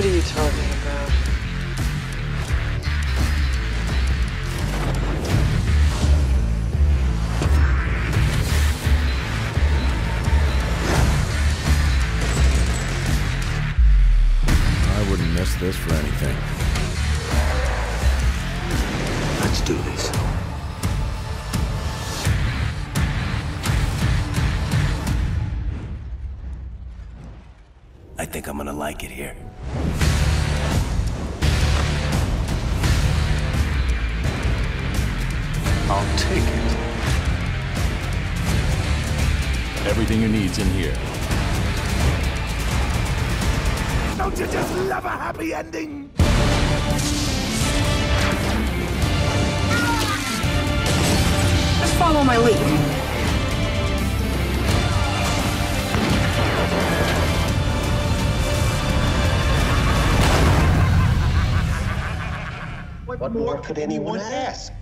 What are you talking about? I wouldn't miss this for anything. Let's do this. I think I'm gonna like it here. I'll take it. Everything you need's in here. Don't you just love a happy ending? More could anyone ask?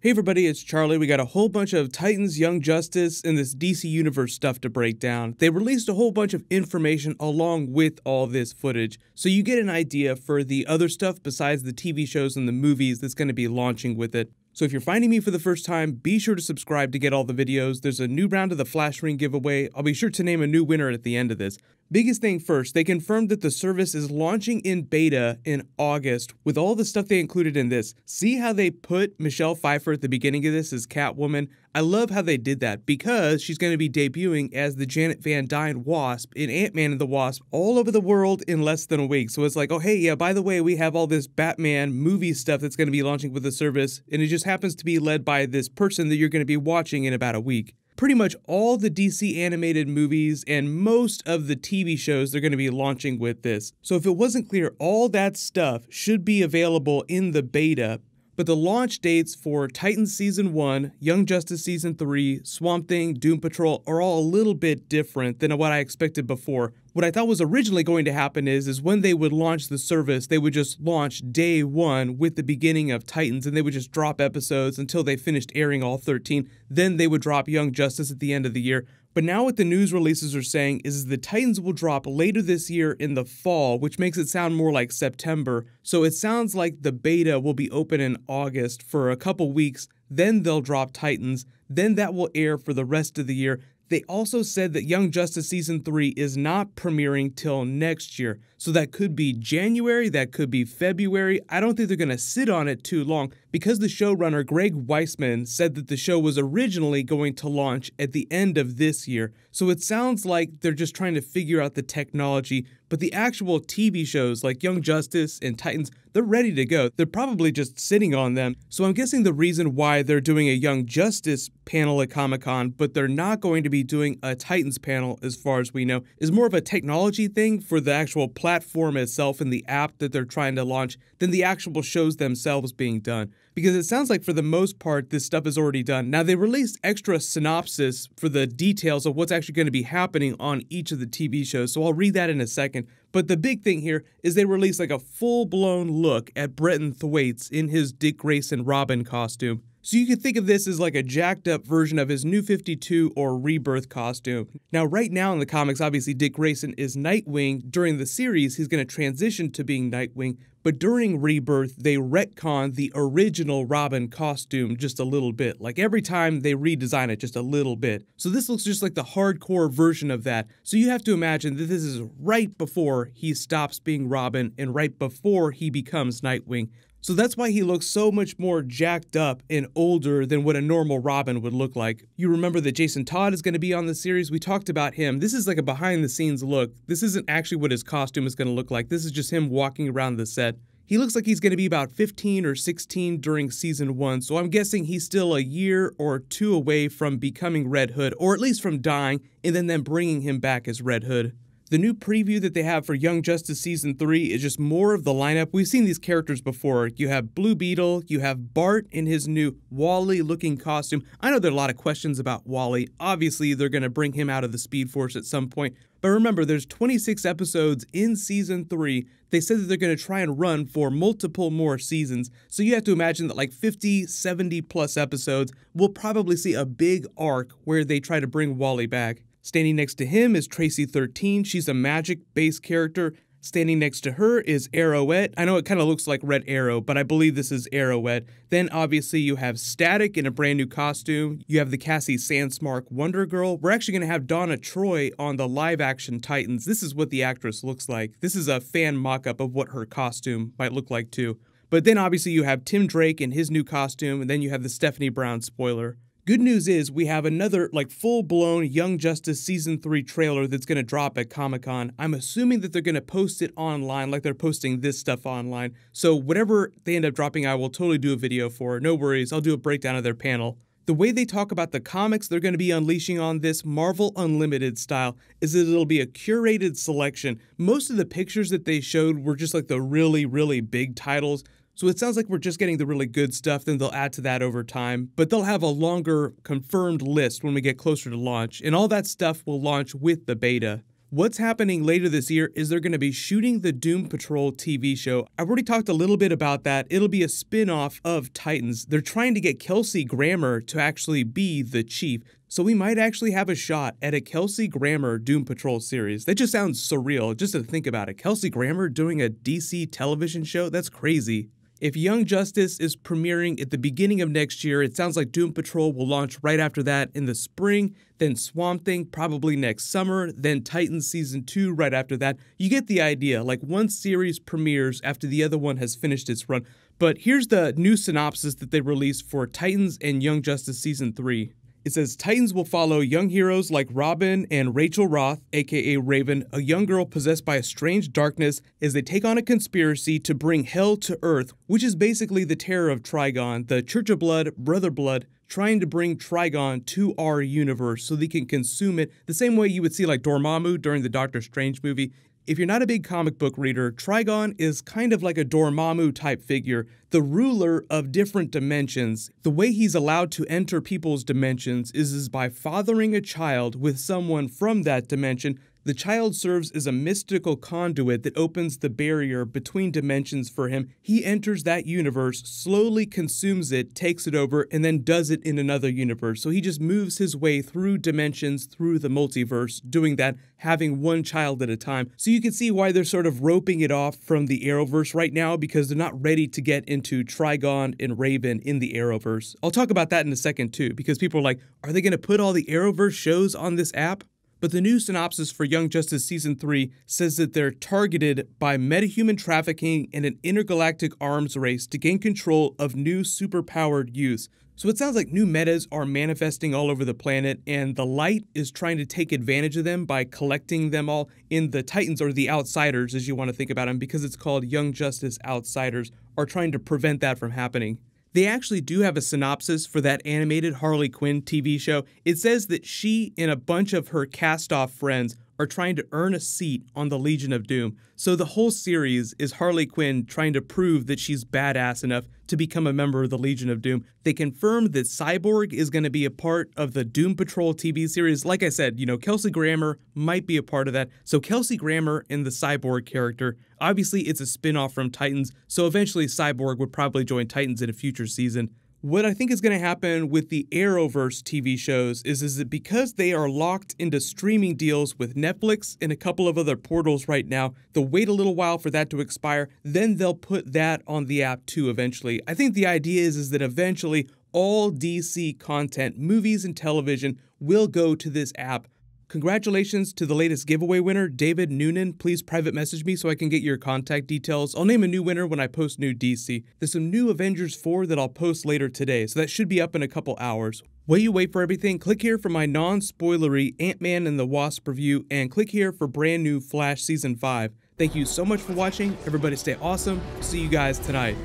Hey everybody, it's Charlie. We got a whole bunch of Titans, Young Justice, and this DC Universe stuff to break down. They released a whole bunch of information along with all this footage, so you get an idea for the other stuff besides the TV shows and the movies that's going to be launching with it. So if you're finding me for the first time, be sure to subscribe to get all the videos. There's a new round of the Flash Ring giveaway. I'll be sure to name a new winner at the end of this. Biggest thing first, they confirmed that the service is launching in beta in August with all the stuff they included in this. See how they put Michelle Pfeiffer at the beginning of this as Catwoman? I love how they did that because she's going to be debuting as the Janet Van Dyne Wasp in Ant-Man and the Wasp all over the world in less than a week. So it's like, oh hey, yeah, by the way, we have all this Batman movie stuff that's going to be launching with the service and it just happens to be led by this person that you're going to be watching in about a week pretty much all the DC animated movies and most of the TV shows they're going to be launching with this. So if it wasn't clear, all that stuff should be available in the beta. But the launch dates for Titans Season 1, Young Justice Season 3, Swamp Thing, Doom Patrol are all a little bit different than what I expected before. What I thought was originally going to happen is, is when they would launch the service, they would just launch day one with the beginning of Titans and they would just drop episodes until they finished airing all 13. Then they would drop Young Justice at the end of the year. But now what the news releases are saying is the Titans will drop later this year in the fall, which makes it sound more like September. So it sounds like the beta will be open in August for a couple weeks, then they'll drop Titans, then that will air for the rest of the year. They also said that Young Justice Season 3 is not premiering till next year. So that could be January, that could be February. I don't think they're going to sit on it too long because the showrunner Greg Weisman said that the show was originally going to launch at the end of this year. So it sounds like they're just trying to figure out the technology, but the actual TV shows like Young Justice and Titans, they're ready to go. They're probably just sitting on them. So I'm guessing the reason why they're doing a Young Justice panel at Comic Con, but they're not going to be doing a Titans panel, as far as we know, is more of a technology thing for the actual platform itself and the app that they're trying to launch than the actual shows themselves being done. Because it sounds like for the most part, this stuff is already done. Now, they released extra synopsis for the details of what's actually going to be happening on each of the TV shows, so I'll read that in a second. But the big thing here is they released like a full blown look at Brenton Thwaites in his Dick Grayson Robin costume. So you could think of this as like a jacked up version of his New 52 or Rebirth costume. Now, right now in the comics, obviously Dick Grayson is Nightwing. During the series, he's going to transition to being Nightwing, but during Rebirth, they retcon the original Robin costume just a little bit. Like every time they redesign it just a little bit. So this looks just like the hardcore version of that. So you have to imagine that this is right before he stops being Robin and right before he becomes Nightwing. So that's why he looks so much more jacked up and older than what a normal Robin would look like. You remember that Jason Todd is going to be on the series. We talked about him. This is like a behind the scenes look. This isn't actually what his costume is going to look like. This is just him walking around the set. He looks like he's going to be about 15 or 16 during season 1, so I'm guessing he's still a year or two away from becoming Red Hood, or at least from dying, and then them bringing him back as Red Hood. The new preview that they have for Young Justice Season 3 is just more of the lineup. We've seen these characters before. You have Blue Beetle, you have Bart in his new Wally looking costume. I know there are a lot of questions about Wally. Obviously, they're going to bring him out of the Speed Force at some point. But remember, there's 26 episodes in Season 3. They said that they're going to try and run for multiple more seasons. So you have to imagine that like 50, 70 plus episodes, we'll probably see a big arc where they try to bring Wally back. Standing next to him is Traci 13. She's a magic based character. Standing next to her is Arrowette. I know it kind of looks like Red Arrow, but I believe this is Arrowette. Then obviously you have Static in a brand new costume. You have the Cassie Sandsmark Wonder Girl. We're actually going to have Donna Troy on the live action Titans. This is what the actress looks like. This is a fan mock up of what her costume might look like too. But then obviously you have Tim Drake in his new costume, and then you have the Stephanie Brown spoiler. Good news is we have another like full-blown Young Justice season 3 trailer that's going to drop at Comic-Con. I'm assuming that they're going to post it online like they're posting this stuff online. So whatever they end up dropping, I will totally do a video for. No worries, I'll do a breakdown of their panel. The way they talk about the comics they're going to be unleashing on this Marvel Unlimited style is that it'll be a curated selection. Most of the pictures that they showed were just like the really, really big titles. So it sounds like we're just getting the really good stuff, then they'll add to that over time. But they'll have a longer confirmed list when we get closer to launch, and all that stuff will launch with the beta. What's happening later this year is they're going to be shooting the Doom Patrol TV show. I've already talked a little bit about that. It'll be a spin off of Titans. They're trying to get Kelsey Grammer to actually be the chief. So we might actually have a shot at a Kelsey Grammer Doom Patrol series. That just sounds surreal just to think about it. Kelsey Grammer doing a DC television show? That's crazy. If Young Justice is premiering at the beginning of next year, it sounds like Doom Patrol will launch right after that in the spring, then Swamp Thing probably next summer, then Titans Season 2 right after that. You get the idea, like one series premieres after the other one has finished its run. But here's the new synopsis that they released for Titans and Young Justice Season 3. It says Titans will follow young heroes like Robin and Rachel Roth, aka Raven, a young girl possessed by a strange darkness, as they take on a conspiracy to bring hell to Earth, which is basically the terror of Trigon, the Church of Blood, Brother Blood, trying to bring Trigon to our universe so they can consume it the same way you would see like Dormammu during the Doctor Strange movie. If you're not a big comic book reader, Trigon is kind of like a Dormammu type figure, the ruler of different dimensions. The way he's allowed to enter people's dimensions is, is by fathering a child with someone from that dimension the child serves as a mystical conduit that opens the barrier between dimensions for him. He enters that universe, slowly consumes it, takes it over, and then does it in another universe. So he just moves his way through dimensions, through the multiverse, doing that, having one child at a time. So you can see why they're sort of roping it off from the Arrowverse right now because they're not ready to get into Trigon and Raven in the Arrowverse. I'll talk about that in a second too, because people are like, are they going to put all the Arrowverse shows on this app? But the new synopsis for Young Justice Season 3 says that they're targeted by metahuman trafficking and an intergalactic arms race to gain control of new superpowered youths. So it sounds like new metas are manifesting all over the planet, and the light is trying to take advantage of them by collecting them all in the Titans or the Outsiders, as you want to think about them, because it's called Young Justice Outsiders, are trying to prevent that from happening. They actually do have a synopsis for that animated Harley Quinn TV show. It says that she and a bunch of her cast off friends are trying to earn a seat on the Legion of Doom. So the whole series is Harley Quinn trying to prove that she's badass enough to become a member of the Legion of Doom. They confirmed that Cyborg is going to be a part of the Doom Patrol TV series. Like I said, you know, Kelsey Grammer might be a part of that. So Kelsey Grammer and the Cyborg character, obviously it's a spin-off from Titans, so eventually Cyborg would probably join Titans in a future season. What I think is going to happen with the Arrowverse TV shows is, is that because they are locked into streaming deals with Netflix and a couple of other portals right now, they'll wait a little while for that to expire, then they'll put that on the app too eventually. I think the idea is, is that eventually all DC content, movies and television, will go to this app Congratulations to the latest giveaway winner, David Noonan. Please private message me so I can get your contact details. I'll name a new winner when I post new DC. There's some new Avengers 4 that I'll post later today, so that should be up in a couple hours. While you wait for everything, click here for my non-spoilery Ant-Man and the Wasp review, and click here for brand new Flash Season 5. Thank you so much for watching. Everybody stay awesome. See you guys tonight.